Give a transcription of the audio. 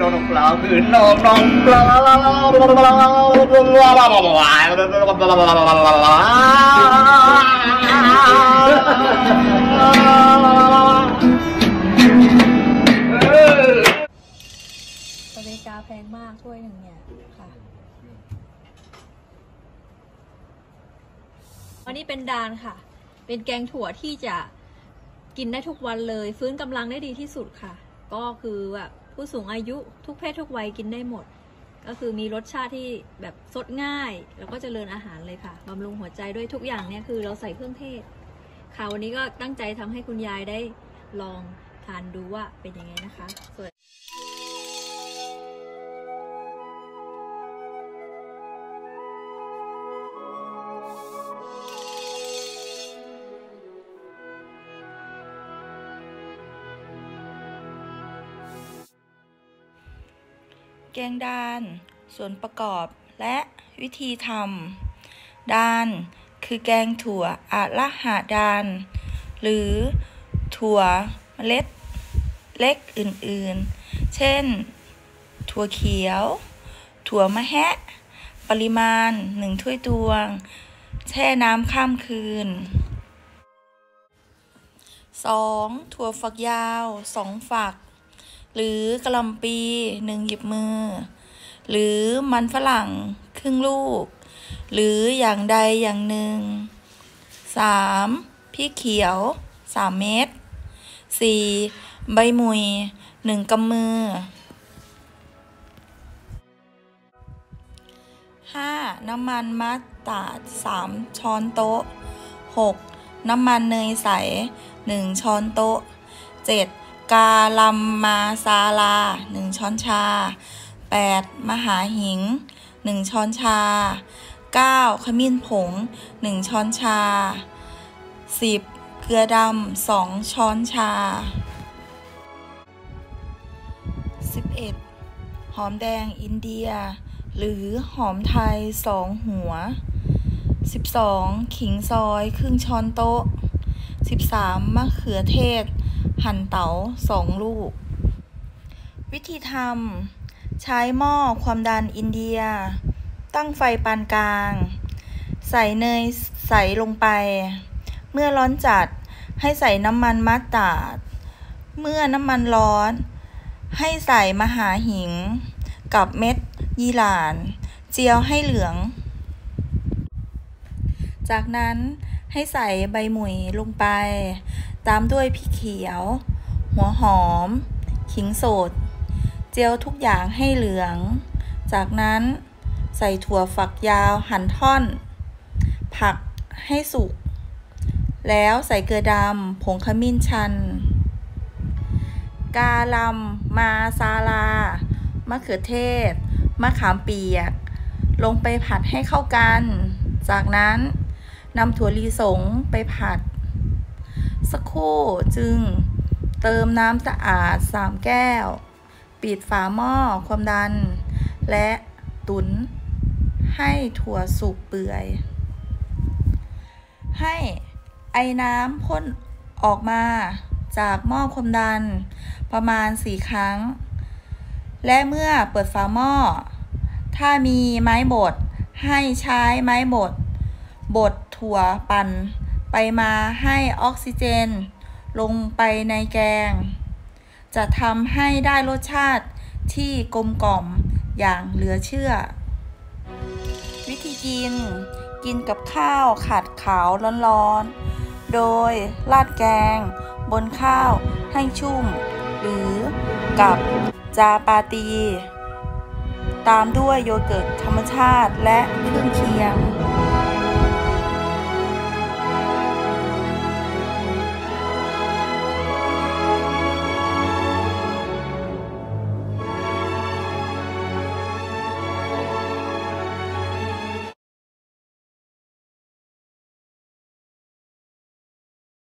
น้องปลาคือน้องน้องปลาเอออเมริกาแพงมากถ้วยหนึ่งเนี่ยค่ะอันนี้เป็นดานค่ะ เป็นแกงถั่วที่จะกินได้ทุกวันเลย ฟื้นกำลังได้ดีที่สุดค่ะ ก็คือแบบ ผู้สูงอายุทุกเพศทุกวัยกินได้หมด ก็คือมีรสชาติที่แบบสดง่าย แล้วก็เจริญอาหารเลยค่ะบำรุงหัวใจด้วยทุกอย่างเนี่ยคือเราใส่เครื่องเทศ ค่ะวันนี้ก็ตั้งใจทำให้คุณยายได้ลองทานดูว่าเป็นยังไงนะคะสวย แกงดาน ส่วนประกอบและวิธีทำดาน คือแกงถั่วอาละหาดาน หรือถั่วเมล็ดเล็กอื่นๆ เช่น ถั่วเขียว ถั่วมะแฮะ ปริมาณ1ถ้วยตวง แช่น้ำข้ามคืน 2. ถั่วฝักยาว 2 ฝัก หรือกะหลำปีหนึ่งหยิบมือ หรือมันฝรั่งครึ่งลูก หรืออย่างใดอย่างหนึ่ง 3. พริกเขียว 3 เม็ด 4. ใบมุย 1 กำมือ 5. น้ำมันมัสตาร์ด3 ช้อนโต๊ะ 6. น้ำมันเนยใส 1 ช้อนโต๊ะ 7. กาลัมมาซาลา 1 ช้อนชา 8. มหาหิง 1 ช้อนชา 9. ขมิ้นผง 1 ช้อนชา 10. เกลือดำ 2 ช้อนชา 11. หอมแดงอินเดีย หรือหอมไทย 2 หัว 12. ขิงซอยครึ่งช้อนโต๊ะ 13. มะเขือเทศ หั่นเต๋า2ลูก วิธีทำใช้หม้อความดันอินเดีย ตั้งไฟปานกลาง ใส่เนยใสลงไป เมื่อร้อนจัดให้ใส่น้ำมันมัสตาร์ดเมื่อน้ำมันร้อน ให้ใส่มหาหิง กับเม็ดยีหร่าน เจียวให้เหลือง จากนั้นให้ใส่ใบหมุยลงไป ตามด้วยพริกเขียว หัวหอม ขิงสด เจียวทุกอย่างให้เหลือง จากนั้นใส่ถั่วฝักยาวหั่นท่อน ผักให้สุก แล้วใส่เกลือดำผงขมิ้นชัน กาลัมมาซาลา มะเขือเทศ มะขามเปียก ลงไปผัดให้เข้ากัน จากนั้นนำถั่วลีสงไปผัด สักครู่จึงเติมน้ำสะอาด 3 แก้ว ปิดฝาหม้อความดัน และตุนให้ถั่วสุกเปื่อย ให้ไอ้น้ำพ่นออกมาจากหม้อความดันประมาณ 4 ครั้ง และเมื่อเปิดฝาหม้อ ถ้ามีไม้บดให้ใช้ไม้บดบดถั่วปั่น ไปมาให้ออกซิเจน ลงไปในแกง จะทำให้ได้รสชาติที่กลมกล่อมอย่างเหลือเชื่อ วิธีกิน กินกับข้าวขัดขาวร้อนๆ โดยราดแกง บนข้าวให้ชุ่ม หรือกับจาปาตี ตามด้วยโยเกิร์ตธรรมชาติและเครื่องเคียง